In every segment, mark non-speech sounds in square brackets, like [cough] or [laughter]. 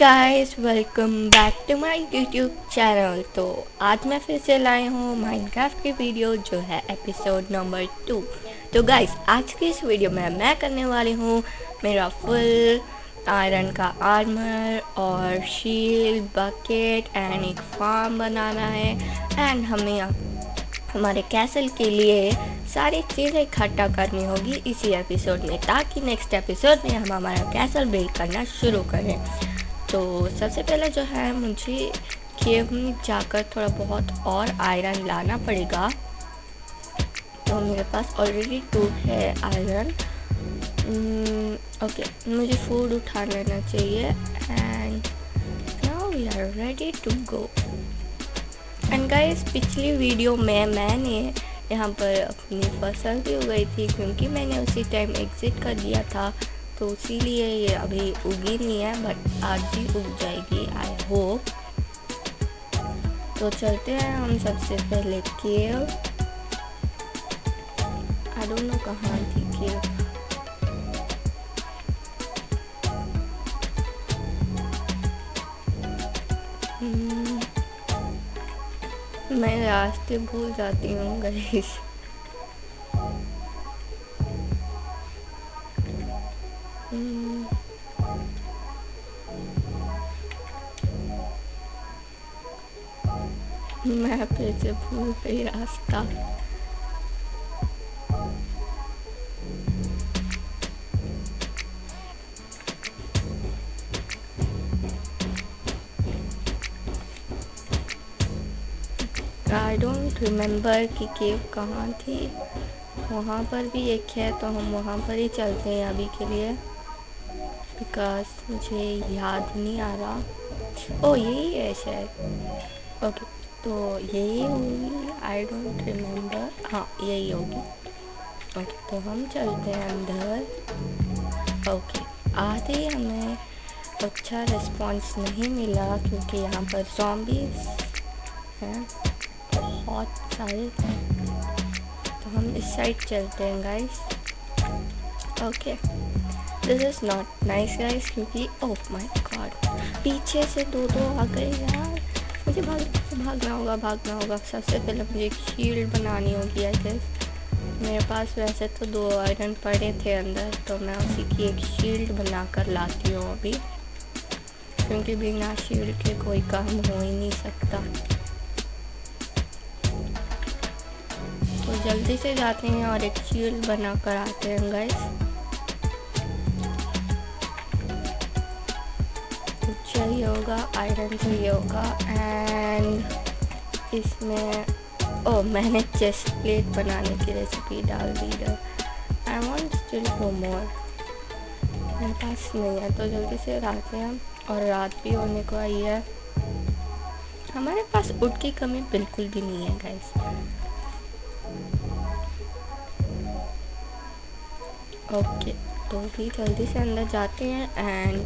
Guys welcome back to my YouTube channel तो आज मैं फिर से लाए हूँ माइनक्राफ्ट की वीडियो जो है एपिसोड नंबर टू तो गाइस आज की इस वीडियो में मैं करने वाली हूँ मेरा फुल आयरन का आर्मर और शील्ड बकेट एंड एक फार्म बनाना है. एंड हमें हमारे कैसल के लिए सारी चीज़ें इकट्ठा करनी होगी इसी एपिसोड में, ताकि नेक्स्ट एपिसोड में हम हमारा कैसल बिल्ड करना शुरू करें. तो सबसे पहले जो है मुझे केव जाकर थोड़ा बहुत और आयरन लाना पड़ेगा। तो मेरे पास ऑलरेडी टू है आयरन। ओके मुझे फ़ूड उठा लेना चाहिए। And now we are ready to go and guys पिछली वीडियो में मैंने यहाँ पर अपनी फ़सल भी उगाई थी, क्योंकि मैंने उसी टाइम एग्ज़िट कर दिया था। तो इसीलिए ये अभी उगी नहीं है बट आज ही उग जाएगी आई होप तो चलते हैं हम सबसे पहले केव. आई डोंट नो कहाँ थी केव. hmm. मैं रास्ते भूल जाती हूँ गणेश रास्ता आई डोंट रिमेम्बर कि केव कहाँ थी। वहाँ पर भी एक है तो हम वहाँ पर ही चलते हैं अभी के लिए। बिकॉज़ मुझे याद नहीं आ रहा। ओ यही है शायद। ओके तो यही होगी आई डोंट रिमेम्बर हाँ यही होगी। ओके तो हम चलते हैं अंदर। ओके आधे हमें अच्छा रिस्पांस नहीं मिला क्योंकि यहाँ पर जॉम्बीज हैं। बहुत सारे। तो हम इस साइड चलते हैं guys okay this is not nice guys क्योंकि ओह माय गॉड पीछे से दो दो आ गए यार। मुझे भाग, भागना होगा भागना होगा। सबसे पहले मुझे एक शील्ड बनानी होगी आई गेस मेरे पास वैसे तो दो आयरन पड़े थे अंदर तो मैं उसी की एक शील्ड बना कर लाती हूँ अभी। क्योंकि बिना शील्ड के कोई काम हो ही नहीं सकता। तो जल्दी से जाते हैं और एक शील्ड बना कर आते हैं गाइस होगा आयरन चाहिए होगा एंड इसमें ओ oh, मैंने चेस्ट प्लेट बनाने की रेसिपी डाल दी है आई वॉन्ट स्टिल गो मोर मेरे पास नहीं है तो जल्दी से आते हैं। और रात भी होने को आई है। हमारे पास उठ की कमी बिल्कुल भी नहीं है गाइस ओके तो भी जल्दी से अंदर जाते हैं एंड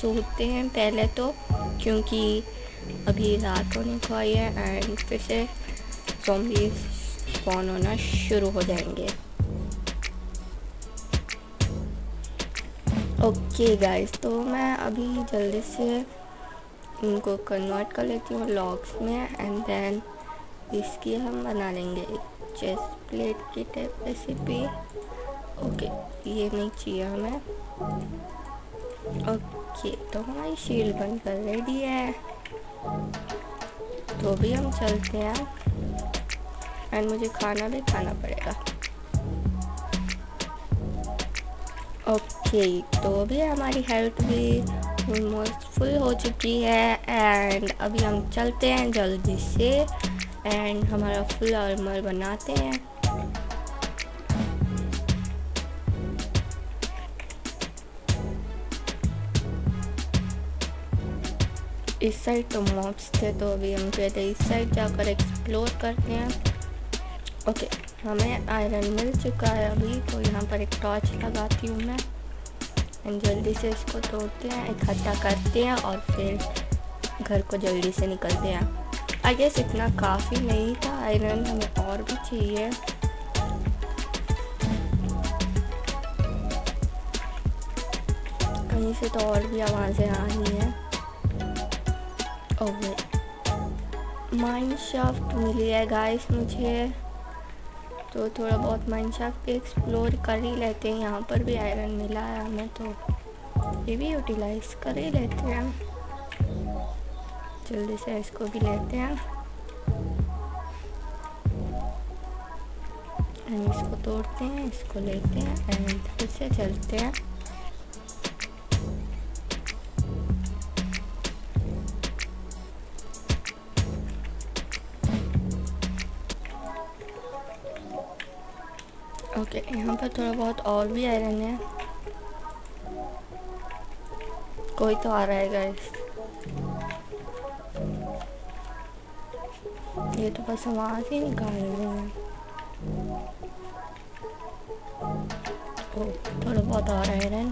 सोते हैं पहले तो। क्योंकि अभी रात होने को आई है एंड फिर से जॉम्बी स्पॉन होना शुरू हो जाएँगे। ओके गाइस तो मैं अभी जल्दी से उनको कन्वर्ट कर लेती हूँ लॉक्स में एंड देन इसकी हम बना लेंगे चेस्ट प्लेट की टाइप रेसिपी ओके ये नहीं चाहिए हमें। ओके तो हमारी शील्ड बनकर रेडी है। तो भी हम चलते हैं। एंड मुझे खाना भी खाना पड़ेगा। ओके तो भी हमारी हेल्थ भी ऑलमोस्ट फुल हो चुकी है। एंड अभी हम चलते हैं जल्दी से। एंड हमारा फुल आर्मर बनाते हैं। इस साइड तो मॉब्स थे तो अभी हम कहते इस साइड, जाकर एक्सप्लोर करते हैं। ओके हमें आयरन मिल चुका है अभी तो यहाँ पर एक टॉर्च लगाती हूँ मैं। एंड जल्दी से इसको तोड़ते हैं, इकट्ठा करते हैं और फिर घर को जल्दी से निकलते हैं। आई गेस इतना काफ़ी नहीं था आयरन हमें और भी चाहिए। कहीं से तो और भी आवाज़ें आ रही हैं। ओके माइंड शाफ्ट मिली है गाइस मुझे। तो थोड़ा बहुत माइंड शाफ्ट एक्सप्लोर कर ही लेते हैं। यहाँ पर भी आयरन मिला है हमें तो। ये भी यूटिलाइज कर ही लेते हैं जल्दी से इसको भी लेते हैं। एंड इसको तोड़ते हैं, इसको लेते हैं एंड फिर से चलते हैं। ओके, यहाँ पर थोड़ा बहुत और भी आयरन है। कोई तो आ रहा है गाइस ये तो बस आवाज़ से निकाल रहे हैं। थोड़ा बहुत आ रहा है आयरन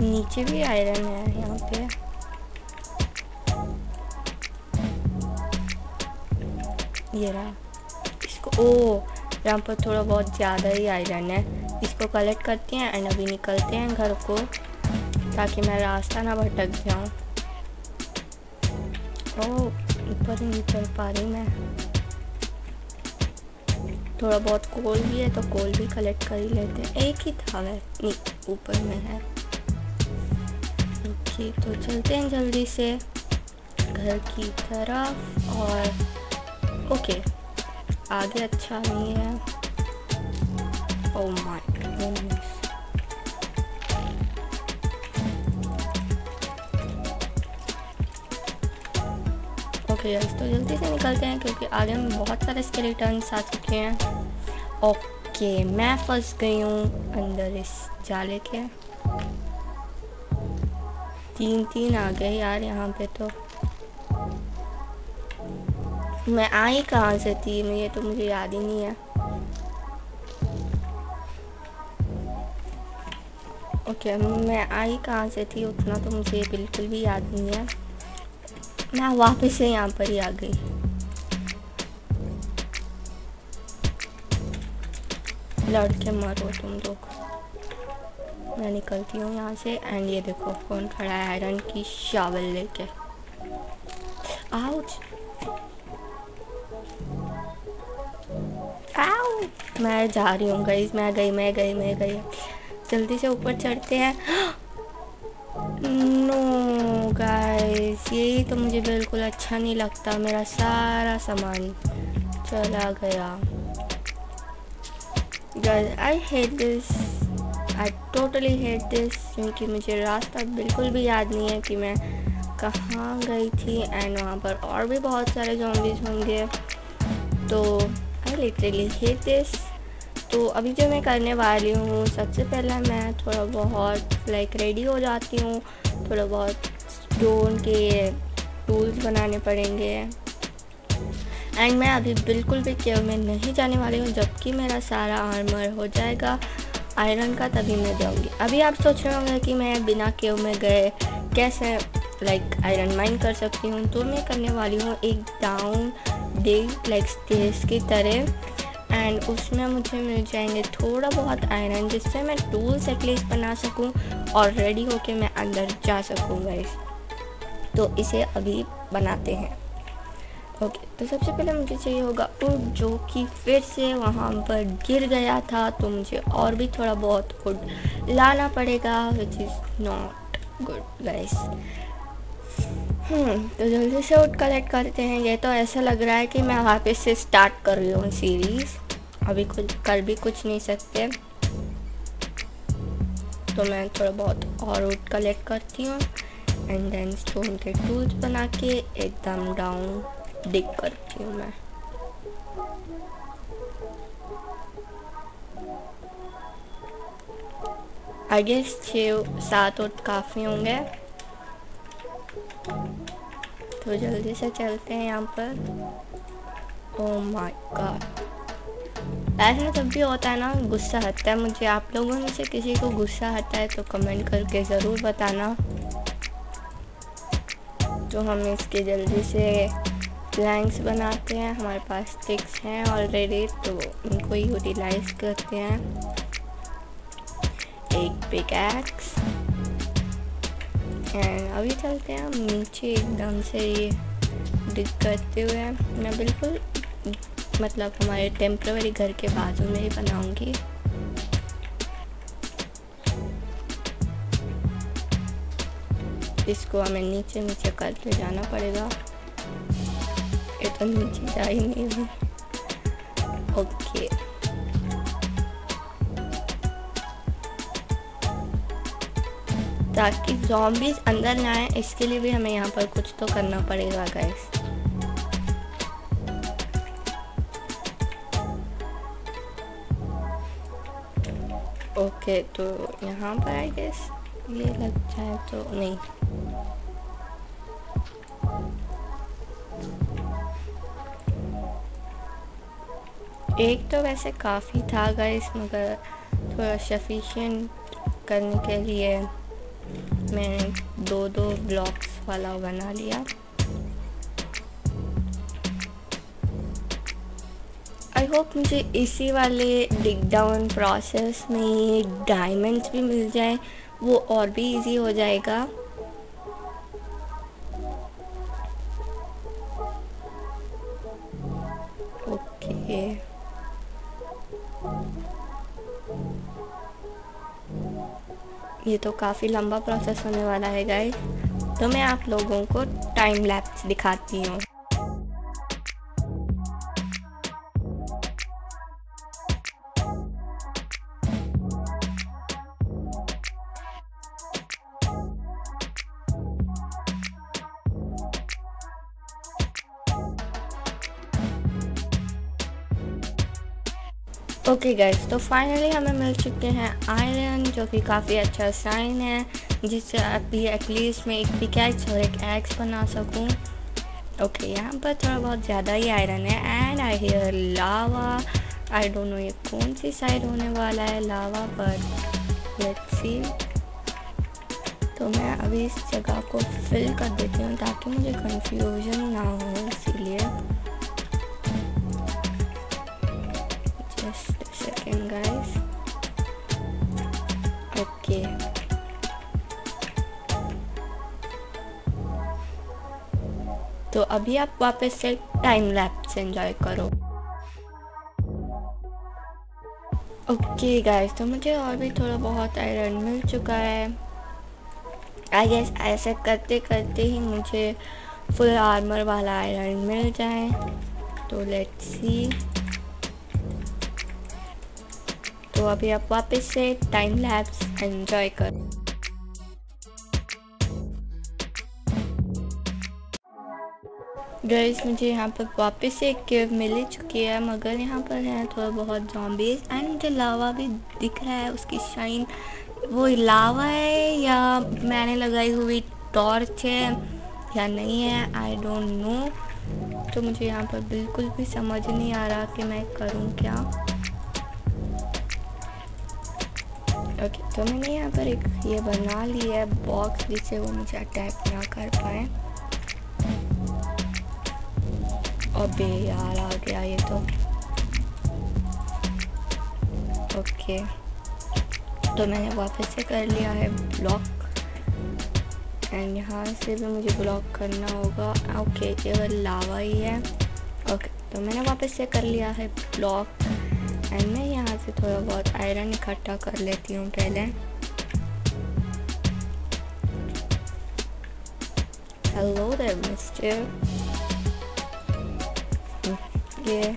नीचे भी आयरन है यहाँ पे। ये रहा। ओ यहाँ पर थोड़ा बहुत ज़्यादा ही आयरन है। इसको कलेक्ट करते हैं एंड अभी निकलते हैं घर को, ताकि मैं रास्ता ना भटक जाऊँ। ओ ऊपर नहीं चल पा रही मैं। थोड़ा बहुत कोल भी है तो कोल भी कलेक्ट कर ही लेते हैं। एक ही था वह ऊपर में है। ओके तो चलते हैं जल्दी से घर की तरफ़ और, ओके। आगे अच्छा नहीं है। Oh my goodness. ओके तो जल्दी से निकलते हैं क्योंकि आगे में बहुत सारे स्केलेटन्स आ चुके हैं। ओके मैं फंस गई हूँ अंदर इस जाले के। तीन तीन आ गए यार यहाँ पे तो। मैं आई कहाँ से थी? ये तो मुझे याद ही नहीं है। ओके मैं आई कहाँ से थी? उतना तो मुझे बिल्कुल भी याद नहीं है। मैं वापस से यहाँ पर ही आ गई। लड़के मरो तुम लोग। मैं निकलती हूँ यहाँ से। एंड ये देखो कौन खड़ा है आयरन की शावल लेके। आओ मैं जा रही हूँ गई मैं गई मैं गई मैं गई। जल्दी से ऊपर चढ़ते हैं। [gasps] नो गाइस यही तो मुझे बिल्कुल अच्छा नहीं लगता। मेरा सारा सामान चला गया। Guys I hate this I totally hate this क्योंकि मुझे रास्ता बिल्कुल भी याद नहीं है कि मैं कहाँ गई थी। एंड वहाँ पर और भी बहुत सारे जॉम्बीज होंगे। तो आई लिटरली हेट दिस तो अभी जो मैं करने वाली हूँ, सबसे पहले मैं थोड़ा बहुत लाइक रेडी हो जाती हूँ। थोड़ा बहुत स्टोन के टूल्स बनाने पड़ेंगे। एंड मैं अभी बिल्कुल भी केव में नहीं जाने वाली हूँ, जबकि मेरा सारा आर्मर हो जाएगा आयरन का, तभी मैं जाऊँगी। अभी आप सोच रहे होंगे कि मैं बिना केव में गए कैसे लाइक आयरन माइन कर सकती हूँ। तो मैं करने वाली हूँ एक डाउन डे लाइक स्टेज की तरह. एंड उसमें मुझे मिल जाएँगे थोड़ा बहुत आयरन जिससे मैं टूल्स एटलीस्ट बना सकूँ और रेडी होके मैं अंदर जा सकूँ गाइस तो इसे अभी बनाते हैं. ओके okay, तो सबसे पहले मुझे चाहिए होगा वुड जो कि फिर से वहाँ पर गिर गया था तो मुझे और भी थोड़ा बहुत वुड लाना पड़ेगा which is not good guys तो जल्दी से उठ कलेक्ट करते हैं। ये तो ऐसा लग रहा है कि मैं वापस से स्टार्ट कर रही हूँ सीरीज़ अभी कुछ कर भी कुछ नहीं सकते। तो मैं थोड़ा बहुत और उठ कलेक्ट करती हूँ। एंड देन स्टोन के टूल्स बना के एकदम डाउन डिग करती हूँ मैं। आई गेस छः, सात उठ काफ़ी होंगे। तो जल्दी से चलते हैं यहाँ पर। ओ माय गॉड ऐसा जब भी होता है ना, गुस्सा आता है मुझे। आप लोगों में से किसी को गुस्सा आता है तो कमेंट करके ज़रूर बताना। तो हम इसके जल्दी से प्लैंक्स बनाते हैं, हमारे पास स्टिक्स हैं ऑलरेडी तो उनको यूटिलाइज करते हैं। एक पिक एक्स एंड अभी चलते हैं, हम नीचे एकदम से ये डिग करते हुए मैं बिल्कुल मतलब हमारे टेम्प्रवरी घर के बाजू में ही बनाऊँगी। इसको हमें नीचे नीचे करते जाना पड़ेगा। ये तो नीचे जा ही नहीं ओके। ताकि जॉम्बीज अंदर ना आए, इसके लिए भी हमें यहाँ पर कुछ तो करना पड़ेगा गैस ओके तो यहाँ पर आई गेस ये लग जाए तो नहीं. एक तो वैसे काफ़ी था गाइस मगर थोड़ा सफिशियंट करने के लिए मैंने दो दो ब्लॉक्स वाला बना लिया। आई होप मुझे इसी वाले डिग डाउन प्रोसेस में डायमंड्स भी मिल जाए, वो और भी इजी हो जाएगा। ओके ये तो काफ़ी लंबा प्रोसेस होने वाला है गाइस तो मैं आप लोगों को टाइम लैप्स दिखाती हूँ। ओके गैस तो फाइनली हमें मिल चुके हैं आयरन जो कि काफ़ी अच्छा साइन है जिससे अभी एटलीस्ट मैं एक पिकैक्स और एक एक्स बना सकूँ। ओके okay, यहाँ पर थोड़ा बहुत ज़्यादा ही आयरन है and I hear lava I don't know ये कौन सी साइड होने वाला है लावा पर लेट्स सी तो मैं अभी इस जगह को फिल कर देती हूँ ताकि मुझे कंफ्यूजन ना हो इसीलिए। ओके तो अभी आप वापस से टाइम लैप्स एंजॉय करो। ओके गाइस तो मुझे और भी थोड़ा बहुत आयरन मिल चुका है। आई गेस ऐसे करते करते ही मुझे फुल आर्मर वाला आयरन मिल जाए। तो लेट्स सी तो अभी आप वापस से टाइम लैब्स एंजॉय करो गर्ल्स मुझे यहाँ पर वापस से एक केव मिल चुकी है, मगर यहाँ पर है थोड़ा बहुत जॉम्बीज एंड मुझे लावा भी दिख रहा है, उसकी शाइन वो लावा है या मैंने लगाई हुई टॉर्च है या नहीं है आई डोंट नो तो मुझे यहाँ पर बिल्कुल भी समझ नहीं आ रहा कि मैं करूँ क्या। ओके तो मैंने यहाँ पर एक ये बना लिया है बॉक्स जिससे वो मुझे अटैक ना कर पाए। अबे यार, आ गया ये तो। ओके तो मैंने वापस से कर लिया है ब्लॉक एंड यहाँ से भी मुझे ब्लॉक करना होगा। ओके, ये लावा ही है। ओके तो मैंने वापस से कर लिया है ब्लॉक एंड मैं यहाँ से थोड़ा बहुत आयरन इकट्ठा कर लेती हूँ पहले। हेलो मिस्टर ये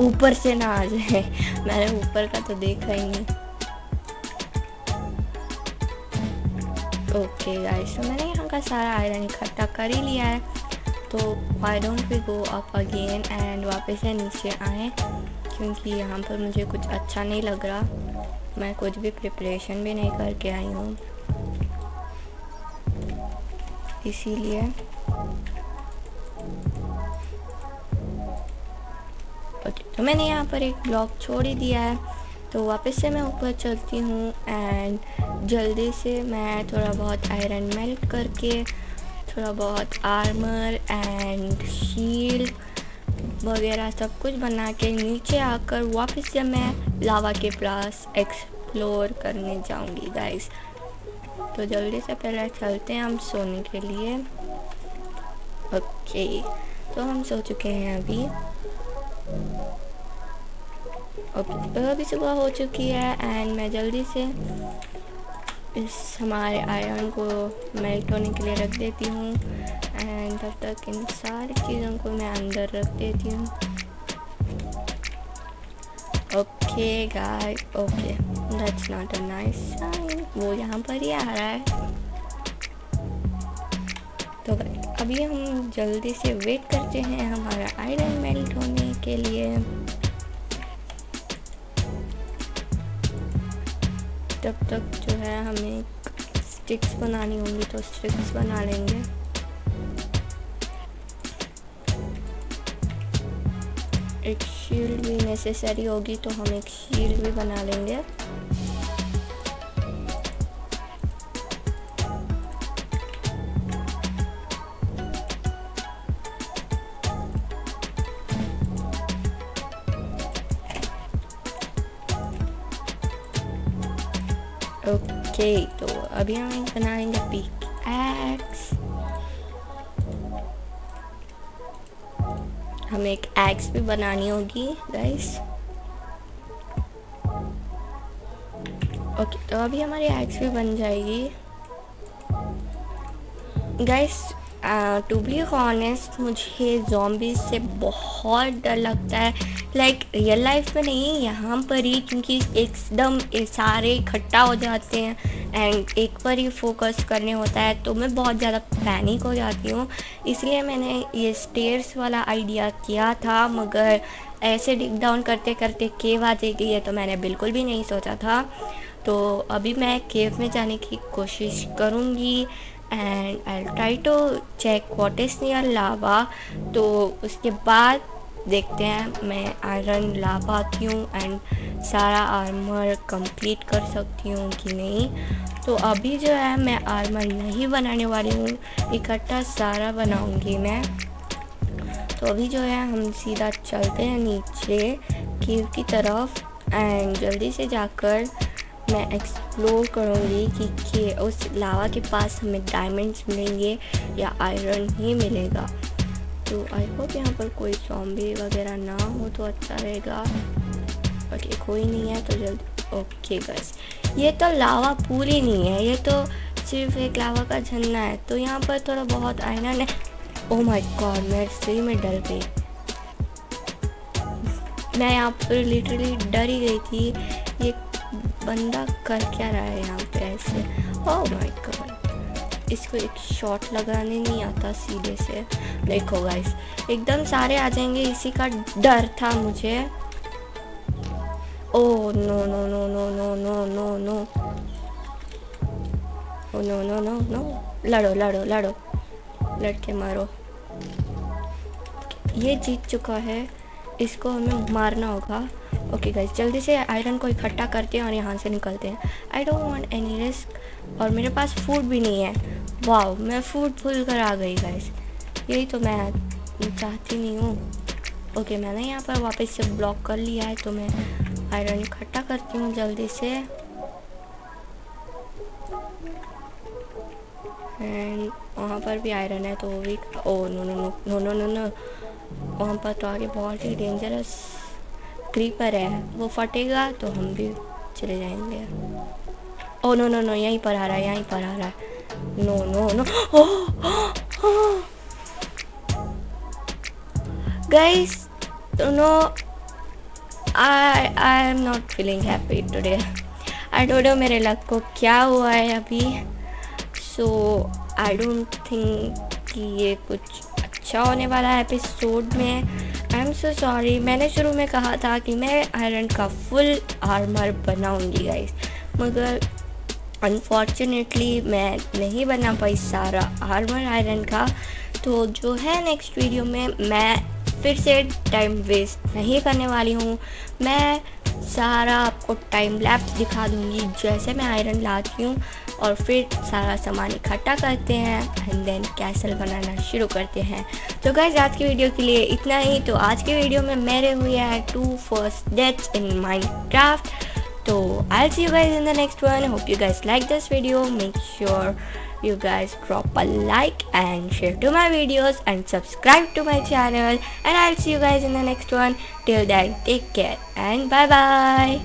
ऊपर से ना आ जाए। मैंने ऊपर का तो देखा ही नहीं। ओके गाइस तो मैंने यहाँ का सारा आयरन इकट्ठा कर ही लिया है। तो I don't we go up again and वापस से नीचे आए? क्योंकि यहाँ पर मुझे कुछ अच्छा नहीं लग रहा। मैं कुछ भी प्रिपरेशन भी नहीं करके आई हूँ। इसीलिए। तो मैंने यहाँ पर एक ब्लॉक छोड़ ही दिया है। तो वापस से मैं ऊपर चलती हूँ एंड जल्दी से मैं थोड़ा बहुत आयरन मेल्ट करके, थोड़ा बहुत आर्मर एंड शील्ड वगैरह सब कुछ बना के नीचे आकर वापस से मैं लावा के पास एक्सप्लोर करने जाऊँगी गाइस तो जल्दी से पहले चलते हैं हम सोने के लिए. ओके तो हम सो चुके हैं अभी. ओके अभी सुबह हो चुकी है एंड मैं जल्दी से इस हमारे आयरन को मेल्ट होने के लिए रख देती हूँ. एंड तब तक इन सारी चीज़ों को मैं अंदर रख देती हूँ। Okay guy okay that's not a nice sign वो यहाँ पर ही आ रहा है। तो अभी हम जल्दी से वेट करते हैं हमारा आयरन मेल्ट होने के लिए। तब तक जो है हमें स्टिक्स बनानी होंगी तो स्टिक्स बना लेंगे। एक शील्ड भी नेसेसरी होगी तो हम एक शील्ड भी बना लेंगे। ओके okay, तो अभी हम बनाएँगे पिक। हमें एक एग्स भी बनानी होगी गाइस ओके तो अभी हमारी एग्स भी बन जाएगी. गाइस टू बी ऑनेस्ट मुझे जॉम्बीज से बहुत डर लगता है। लाइक रियल लाइफ में नहीं, यहाँ पर ही, क्योंकि एकदम सारे इकट्ठा हो जाते हैं एंड एक पर ही फोकस करने होता है तो मैं बहुत ज़्यादा पैनिक हो जाती हूँ। इसलिए मैंने ये स्टेयर्स वाला आइडिया किया था, मगर ऐसे डिग डाउन करते करते केव आ जाएगी ये तो मैंने बिल्कुल भी नहीं सोचा था। तो अभी मैं केव में जाने की कोशिश करूँगी। And I try to check what is near lava तो उसके बाद देखते हैं, मैं आयरन ला पाती हूँ एंड सारा आर्मर कंप्लीट कर सकती हूँ कि नहीं। तो अभी जो है, मैं आर्मर नहीं बनाने वाली हूँ, इकट्ठा सारा बनाऊँगी मैं। तो अभी जो है, हम सीधा चलते हैं नीचे कीव की तरफ़। एंड जल्दी से जाकर मैं एक्सप्लोर करूँगी कि, कि उस लावा के पास हमें डायमंड्स मिलेंगे या आयरन ही मिलेगा। तो आई होप यहाँ पर कोई जॉम्बी वगैरह ना हो तो अच्छा रहेगा। ओके कोई नहीं है तो जल्द ओके बस ये तो लावा पूरी नहीं है ये तो सिर्फ़ एक लावा का झरना है। तो यहाँ पर थोड़ा बहुत आयरन है। ओ माय गॉड मैं सही में डर गई। मैं यहाँ पर लिटरली डर ही गई थी बंदा कर क्या रहा है यहाँ पे ऐसे? ओ माय गॉड इसको एक शॉट लगाने नहीं आता सीधे से। देखो गाइस एकदम सारे आ जाएँगे, इसी का डर था मुझे। ओ no no no no no no no no oh no no no no लड़ो लड़ो लड़ो। लड़के मारो। ये जीत चुका है। इसको हमें मारना होगा। ओके गाइस जल्दी से आयरन को इकट्ठा करते हैं और यहाँ से निकलते हैं। I don't want any risk और मेरे पास फ़ूड भी नहीं है। वाह मैं फ़ूड भूल कर आ गई गाइज़ यही तो मैं चाहती नहीं हूँ। ओके okay, मैंने यहाँ पर वापस से ब्लॉक कर लिया है तो मैं आयरन इकट्ठा करती हूँ जल्दी से। एंड वहाँ पर भी आयरन है तो वो भी ओ no no no no no no वहाँ पर तो आगे बहुत ही डेंजरस क्रीपर है, वो फटेगा तो हम भी चले जाएँगे। ओ नो नो नो, यहीं पर आ रहा है, यहीं पर आ रहा है। No no no guys no I I am not feeling happy today I don't know मेरे लक को क्या हुआ है अभी। सो आई डोंट थिंक कि ये कुछ अच्छा होने वाला है एपिसोड में। आई एम सो सॉरी मैंने शुरू में कहा था कि मैं आयरन का फुल आर्मर बनाऊँगी गाइस मगर अनफॉर्चुनेटली मैं नहीं बना पाई सारा आर्मर आयरन का. तो जो है नेक्स्ट वीडियो में मैं फिर से टाइम वेस्ट नहीं करने वाली हूँ. मैं सारा आपको टाइम लैप्स दिखा दूँगी। जैसे मैं आयरन लाती हूँ और फिर सारा सामान इकट्ठा करते हैं एंड देन कैसल बनाना शुरू करते हैं। तो गैस आज की वीडियो के लिए इतना ही। तो आज की वीडियो में मेरे हुए हैं two first deaths in Minecraft so i'll see you guys in the next one hope you guys like this video make sure you guys drop a like and share to my videos and subscribe to my channel and I'll see you guys in the next one. Till then take care and bye bye.